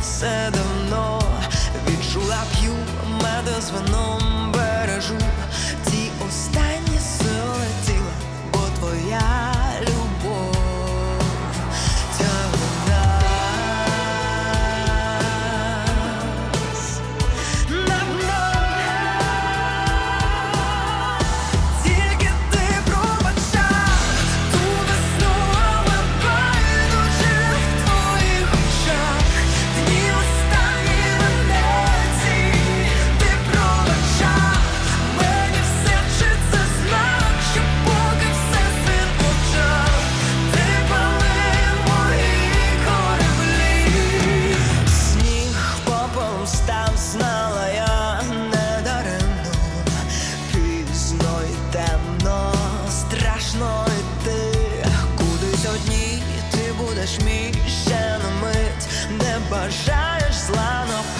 все давно відчула п'ю медозвоном. будеш мій ще на мить, не бажаєш зла на